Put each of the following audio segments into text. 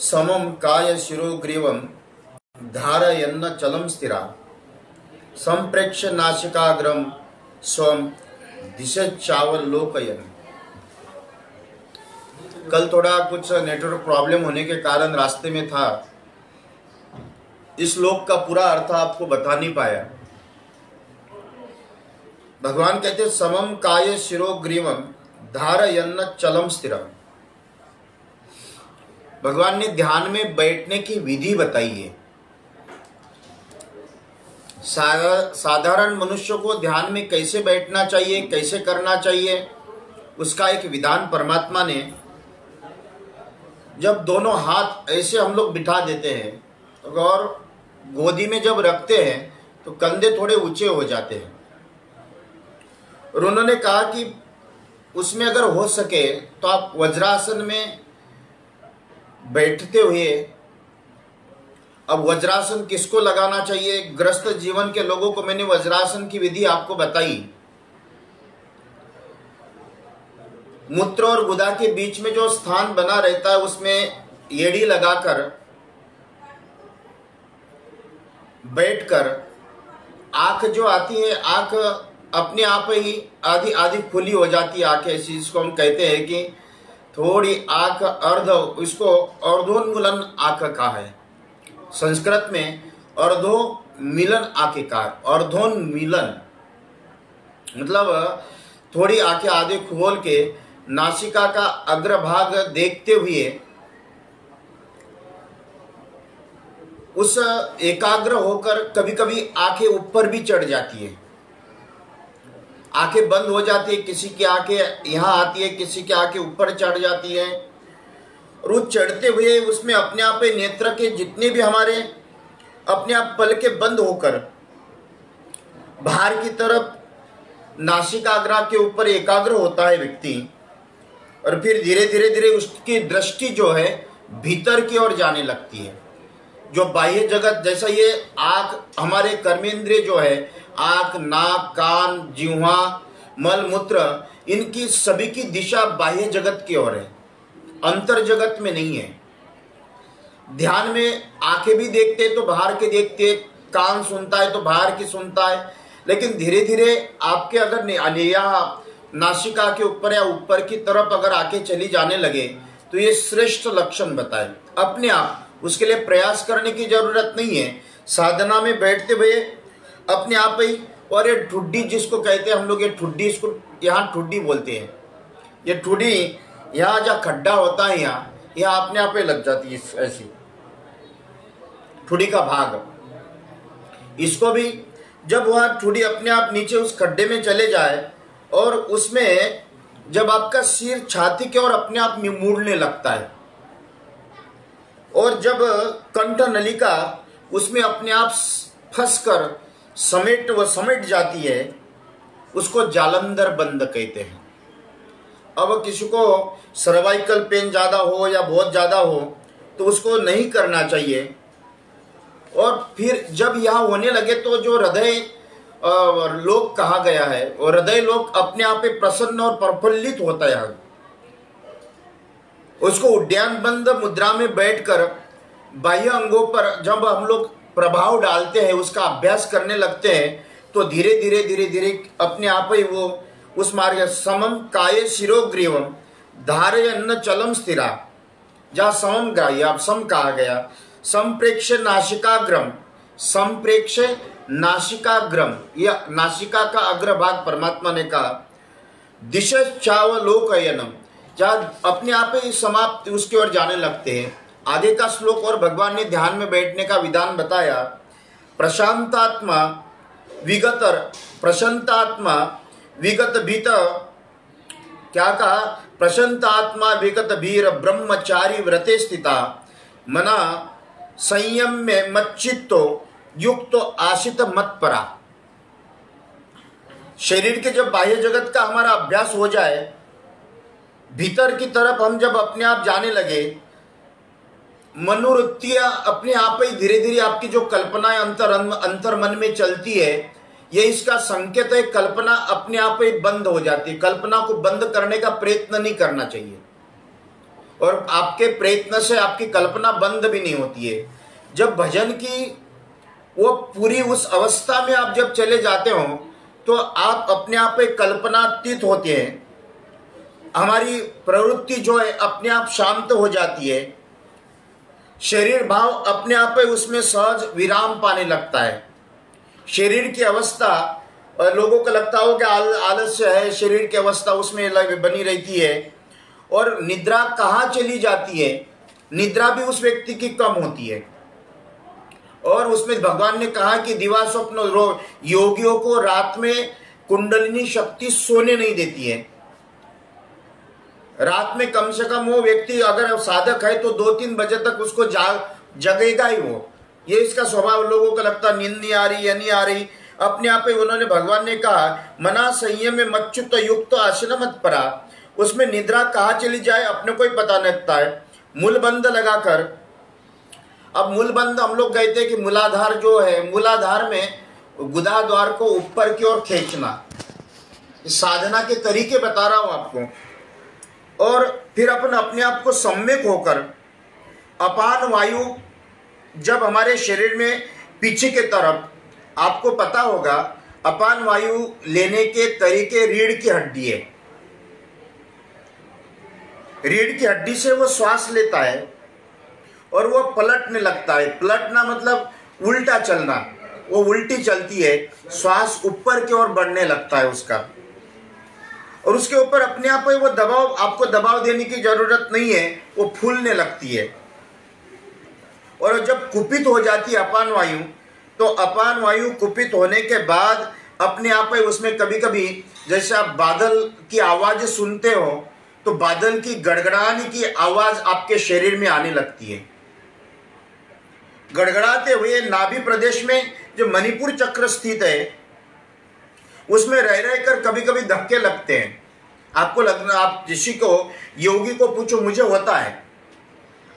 समम काय शिरोग्रीवम धारयन्न चलम स्थिरा। संप्रेक्ष नासिकाग्रम स्वम दिशचावलोकयन कल थोड़ा कुछ नेटवर्क प्रॉब्लम होने के कारण रास्ते में था। इस श्लोक का पूरा अर्थ आपको बता नहीं पाया। भगवान कहते समम काय शिरोग्रीवम धारयन्न चलम स्थिरम। भगवान ने ध्यान में बैठने की विधि बताई है। साधारण मनुष्य को ध्यान में कैसे बैठना चाहिए, कैसे करना चाहिए, उसका एक विधान परमात्मा ने जब दोनों हाथ ऐसे हम लोग बिठा देते हैं और गोदी में जब रखते हैं तो कंधे थोड़े ऊँचे हो जाते हैं। और उन्होंने कहा कि उसमें अगर हो सके तो आप वज्रासन में बैठते हुए, अब वज्रासन किसको लगाना चाहिए? ग्रस्त जीवन के लोगों को मैंने वज्रासन की विधि आपको बताई। मूत्र और गुदा के बीच में जो स्थान बना रहता है, उसमें एड़ी लगाकर, बैठकर, आँख जो आती है, आँख अपने आप ही आधी आधी खुली हो जाती है आँखें। ऐसी जिसको हम कहते हैं कि थोड़ी आँख अर्ध, इसको अर्धोन्मूलन आँख का है। संस्कृत में अर्धो मिलन आँखें का अर्धोन्मिलन। मतलब थोड़ी आँखें आधे खोल के नासिका का अग्रभाग देखते हुए उस एकाग्र होकर कभी कभी आँखें ऊपर भी चढ़ जाती है। आँखें बंद हो जाती है, किसी की आँखें यहाँ आती है, किसी की आँखें ऊपर चढ़ जाती है। और वो चढ़ते हुए उसमें अपने आप नेत्र के जितने भी हमारे अपने आप पल के बंद होकर, बाहर की तरफ़ नासिकाग्रा के ऊपर एकाग्र होता है व्यक्ति और फिर धीरे धीरे धीरे उसकी दृष्टि जो है भीतर की ओर जाने लगती है। जो बाह्य जगत जैसा ये आँख हमारे कर्मेंद्रिय जो है आँख, नाक, कान, जिह्वा, मल, मूत्र, इनकी सभी की दिशा बाह्य जगत की ओर है। अंतर जगत में नहीं है। ध्यान में आँखें भी देखते हैं तो बाहर के देखते हैं, कान सुनता है तो बाहर की सुनता है, लेकिन धीरे धीरे आपके अगर यहाँ नासिका के ऊपर या ऊपर की तरफ़ अगर आके चली जाने लगे तो ये श्रेष्ठ लक्षण बताए। अपने आप, उसके लिए प्रयास करने की ज़रूरत नहीं है। साधना में बैठते हुए अपने आप ही। और ये ठुड्डी जिसको कहते हैं, हम लोग ये ठुड्डी इसको यहाँ ठुड्डी बोलते हैं। ये ठुड्डी यहाँ जहाँ खड्डा होता है यहाँ यहाँ अपने आप ही लग जाती है ऐसी। ठुडी का भाग। इसको भी जब वह ठुडी अपने आप नीचे उस खड्डे में चले जाए, और उसमें जब आपका सिर छाती के और अपने आप में मुड़ने लगता है, और जब कंठ नलिका उसमें अपने आप फंसकर समेट व समेट जाती है, उसको जालंधर बंद कहते हैं। अब किसी को सर्वाइकल पेन ज़्यादा हो या बहुत ज़्यादा हो तो उसको नहीं करना चाहिए। और फिर जब यह होने लगे तो जो हृदय लोग कहा गया है और हृदय लोग अपने आप में प्रसन्न और प्रफुल्लित होता है। उसको उद्यान बंद मुद्रा में बैठकर बाह्य अंगों पर जब हम लोग प्रभाव डालते हैं, उसका अभ्यास करने लगते हैं तो धीरे धीरे धीरे धीरे अपने आप ही वो, उस मार्ग समम काय शिरोग्रीव धारय अन्न चलम स्थिरा। जहाँ समम ग्राह्य अब सम कहा गया। संप्रेक्ष नाशिकाग्रम संप्रेक्ष नाशिकाग्रम या नाशिका का अग्रभाग परमात्मा ने कहा। दिश चावलोकयनम जहाँ अपने आप ही समाप्त, उसकी ओर जाने लगते हैं। आगे का श्लोक और भगवान ने ध्यान में बैठने का विधान बताया, प्रशांतात्मा विगतर, प्रशांतात्मा विगत भीत, क्या कहा? प्रशांत आत्मा विगत भीर ब्रह्मचारी व्रते स्थिता, मना संयम में मच्चित्तो युक्त आशित मत परा शरीर के जब बाह्य जगत का हमारा अभ्यास हो जाए, भीतर की तरफ़ हम जब अपने आप जाने लगे मनोवृत्तियाँ अपने आप ही धीरे धीरे आपकी जो कल्पनाएँ अंतर अंतर मन में चलती है, ये इसका संकेत है, कल्पना अपने आप ही बंद हो जाती है। कल्पना को बंद करने का प्रयत्न नहीं करना चाहिए। और आपके प्रयत्न से आपकी कल्पना बंद भी नहीं होती है। जब भजन की वो पूरी उस अवस्था में आप जब चले जाते हो तो आप अपने आप एक कल्पनातीत होते हैं। हमारी प्रवृत्ति जो है, अपने आप शांत हो जाती है। शरीर भाव अपने आप उसमें सहज विराम पाने लगता है। शरीर की अवस्था लोगों को लगता हो कि आल, आलस्य है शरीर की अवस्था उसमें बनी रहती है। और निद्रा कहाँ चली जाती है? निद्रा भी उस व्यक्ति की कम होती है। और उसमें भगवान ने कहा कि दिवा स्वप्न योगियों को रात में कुंडलिनी शक्ति सोने नहीं देती है। रात में कम से कम वो व्यक्ति अगर साधक है तो दो तीन बजे तक उसको जाग, जगेगा ही वो। ये इसका स्वभाव लोगों को लगता नींद नहीं आ रही, या नहीं आ रही। अपने आप ही उन्होंने भगवान ने कहा, मना संयम में मच्युत युक्त आश्रम मत परा। उसमें निद्रा कहा चली जाए, अपने को ही पता लगता है। मूल बंद लगाकर, अब मूल बंद हम लोग गए थे कि मूलाधार जो है, मूलाधार में गुदा द्वार को ऊपर की ओर खींचना। साधना के तरीके बता रहा हूँ आपको। और फिर अपन अपने आप को सम्यक होकर, अपान वायु जब हमारे शरीर में पीछे के तरफ़, आपको पता होगा, अपान वायु लेने के तरीके रीढ़ की हड्डी है। रीढ़ की हड्डी से वो श्वास लेता है और वो पलटने लगता है। पलटना मतलब उल्टा चलना, वो उल्टी चलती है, श्वास ऊपर की ओर बढ़ने लगता है उसका। और उसके ऊपर अपने आप वो दबाव, आपको दबाव देने की ज़रूरत नहीं है, वो फूलने लगती है। और जब कुपित हो जाती है अपान वायु तो अपान वायु कुपित होने के बाद अपने आप उसमें कभी कभी जैसे आप बादल की आवाज़ सुनते हो तो बादल की गड़गड़ाने की आवाज़ आपके शरीर में आने लगती है। गड़गड़ाते हुए नाभि प्रदेश में जो मणिपुर चक्र स्थित है उसमें रह रह कर कभी कभी धक्के लगते हैं। आपको लगना आप किसी को, योगी को पूछो, मुझे होता है।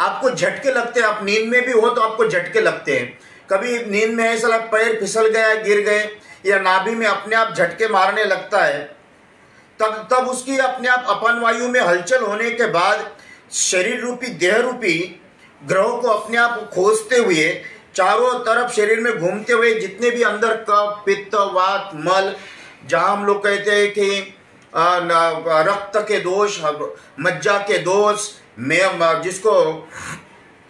आपको झटके लगते हैं, आप नींद में भी हो तो आपको झटके लगते हैं। कभी नींद में ऐसा लग, पैर फिसल गया, गिर गए, या नाभि में अपने आप झटके मारने लगता है, तब तब उसकी अपने आप अपन वायु में हलचल होने के बाद शरीर रूपी, देह रूपी ग्रहों को अपने आप खोजते हुए चारों तरफ़ शरीर में घूमते हुए जितने भी अंदर कप पित्त, वात, मल, जहाँ हम लोग कहते हैं कि रक्त के दोष मज्जा के दोष में, जिसको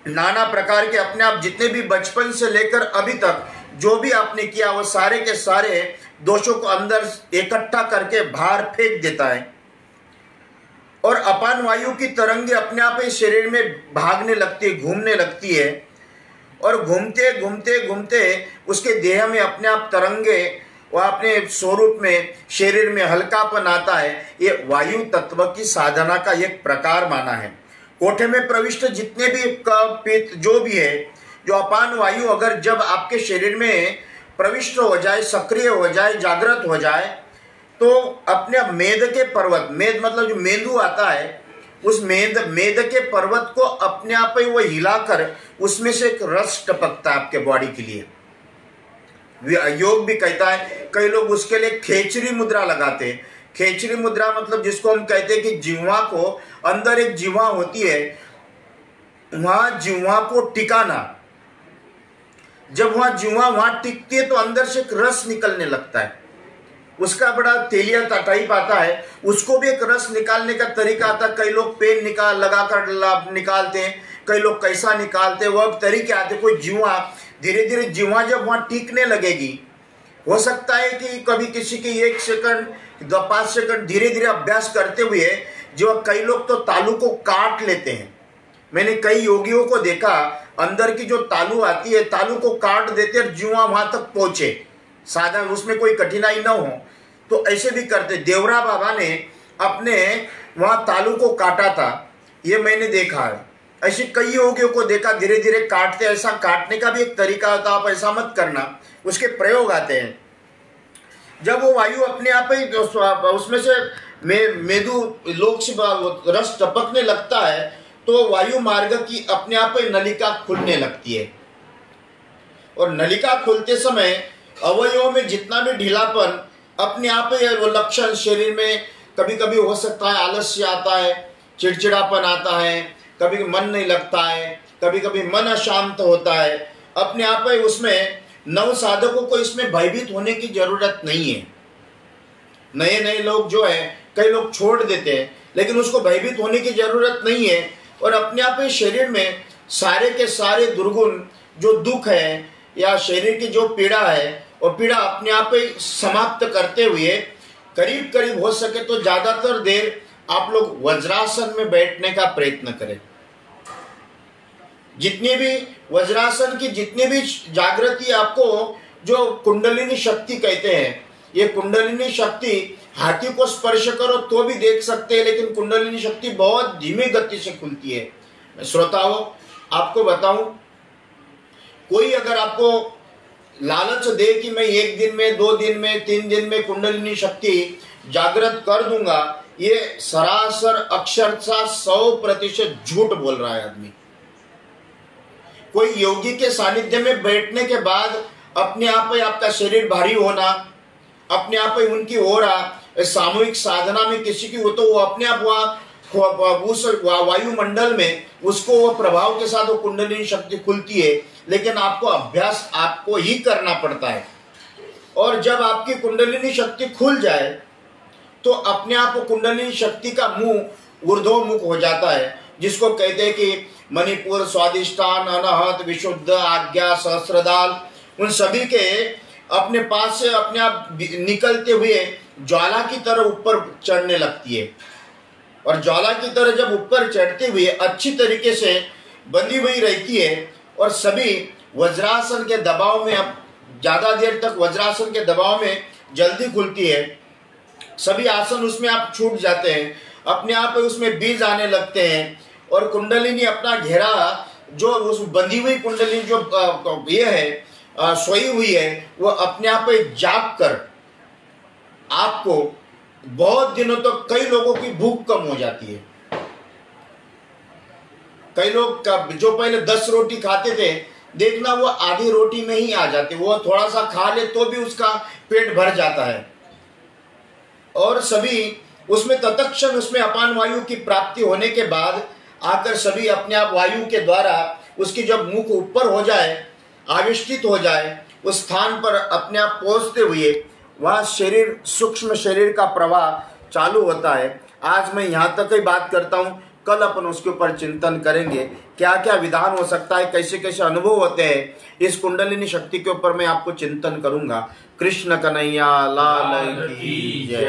नाना प्रकार के अपने आप जितने भी बचपन से लेकर अभी तक जो भी आपने किया, वो सारे के सारे दोषों को अंदर इकट्ठा करके बाहर फेंक देता है। और अपान वायु की तरंगे अपने आप ही शरीर में भागने लगती है, घूमने लगती है। और घूमते घूमते घूमते उसके देह में अपने आप तरंगे वह अपने स्वरूप में, शरीर में हल्कापन आता है। ये वायु तत्व की साधना का एक प्रकार माना है। कोठे में प्रविष्ट जितने भी पित्त, जो भी है, जो अपान वायु अगर जब आपके शरीर में प्रविष्ट हो जाए, सक्रिय हो जाए, जागृत हो जाए तो अपने मेद के पर्वत, मेद मतलब जो मेंदू आता है उस मेद मेद के पर्वत को अपने आप ही वो हिलाकर उसमें से एक रस टपकता है आपके बॉडी के लिए। योग भी कहता है, कई लोग उसके लिए खेचरी मुद्रा लगाते हैं। खेचरी मुद्रा मतलब जिसको हम कहते हैं कि जीवा को अंदर एक जीवा होती है, वहाँ जीवा को टिकाना। जब वहाँ जीवा वहाँ टिकती है तो अंदर से एक रस निकलने लगता है। उसका बड़ा तेलिया टाइप आता है। उसको भी एक रस निकालने का तरीका आता है। कई लोग पेन निकाल, लगाकर निकालते हैं। कई लोग कैसा निकालते हैं वह तरीके आते कोई जीवा धीरे धीरे जीवा जब वहाँ टीकने लगेगी, हो सकता है कि कभी किसी की एक सेकंड पाँच सेकंड धीरे धीरे अभ्यास करते हुए जो कई लोग तो तालू को काट लेते हैं। मैंने कई योगियों को देखा, अंदर की जो तालू आती है, तालू को काट देते और जुआ वहाँ तक पहुँचे। साधन उसमें कोई कठिनाई ना हो। तो ऐसे भी करते। देवरा बाबा ने अपने वहाँ तालू को काटा था। ये मैंने देखा है। ऐसे कई योगियों को देखा धीरे धीरे काटते। ऐसा काटने का भी एक तरीका होता आप ऐसा मत करना। उसके प्रयोग आते हैं। जब वो वायु अपने आप ही उसमें से मे, मेदु लोक रस टपकने लगता है तो वायु मार्ग की अपने आप ही नलिका खुलने लगती है। और नलिका खुलते समय अवयवों में जितना भी ढीलापन अपने आप ही वो लक्षण शरीर में कभी कभी हो सकता है आलस्य आता है, चिड़चिड़ापन आता है, कभी मन नहीं लगता है कभी कभी मन अशांत होता है। अपने आप ही उसमें नव साधकों को इसमें भयभीत होने की ज़रूरत नहीं है। नए नए लोग जो है, कई लोग छोड़ देते हैं, लेकिन उसको भयभीत होने की ज़रूरत नहीं है। और अपने आप ही शरीर में सारे के सारे दुर्गुण, जो दुख है, या शरीर की जो पीड़ा है वो पीड़ा अपने आप ही समाप्त करते हुए करीब करीब हो सके तो ज़्यादातर देर आप लोग वज्रासन में बैठने का प्रयत्न करें। जितनी भी वज्रासन की जितनी भी जागृति आपको जो कुंडलिनी शक्ति कहते हैं, ये कुंडलिनी शक्ति हाथी को स्पर्श करो तो भी देख सकते हैं, लेकिन कुंडलिनी शक्ति बहुत धीमी गति से खुलती है। श्रोताओं, आपको बताऊँ, कोई अगर आपको लालच दे कि मैं एक दिन में, दो दिन में, तीन दिन में कुंडलिनी शक्ति जागृत कर दूँगा। ये सरासर अक्षरशः सौ प्रतिशत झूठ बोल रहा है आदमी। कोई योगी के सानिध्य में बैठने के बाद अपने आप ही आपका शरीर भारी होना, अपने आप ही उनकी हो रहा सामूहिक साधना में किसी की हो तो वो अपने आप वहाँ उस वायुमंडल में, उसको वो प्रभाव के साथ वो कुंडलिनी शक्ति खुलती है, लेकिन आपको अभ्यास आपको ही करना पड़ता है। और जब आपकी कुंडलिनी शक्ति खुल जाए तो अपने आप को कुंडलिनी शक्ति का मुँह ऊर्ध्वमुख हो जाता है, जिसको कहते हैं कि मणिपुर, स्वादिष्टान अनहत विशुद्ध, आज्ञा, सहस्रदाल, उन सभी के अपने पास से अपने आप निकलते हुए ज्वाला की तरह ऊपर चढ़ने लगती है। और ज्वाला की तरह जब ऊपर चढ़ते हुए अच्छी तरीके से बंधी हुई रहती है और सभी वज्रासन के दबाव में अब ज़्यादा देर तक वज्रासन के दबाव में जल्दी खुलती है, सभी आसन उसमें आप छूट जाते हैं, अपने आप उसमें बीज आने लगते हैं और कुंडलिनी अपना घेरा जो उस बंधी हुई कुंडलिनी जो ये है सोई हुई है, वो अपने आप जाग कर आपको बहुत दिनों तक तो कई लोगों की भूख कम हो जाती है। कई लोग जो पहले दस रोटी खाते थे, देखना वो आधी रोटी में ही आ जाते वो थोड़ा सा खा ले तो भी उसका पेट भर जाता है। और सभी उसमें तत्क्षण उसमें अपान वायु की प्राप्ति होने के बाद आकर सभी अपने आप वायु के द्वारा उसकी जब मुख ऊपर हो जाए, आविष्टित हो जाए, उस स्थान पर अपने आप पहुँचते हुए वह शरीर, सूक्ष्म शरीर का प्रवाह चालू होता है। आज मैं यहाँ तक ही बात करता हूँ। कल अपन उसके ऊपर चिंतन करेंगे। क्या क्या विधान हो सकता है? कैसे कैसे अनुभव होते हैं? इस कुंडलिनी शक्ति के ऊपर मैं आपको चिंतन करूँगा। कृष्ण कन्हैया, लाल जय।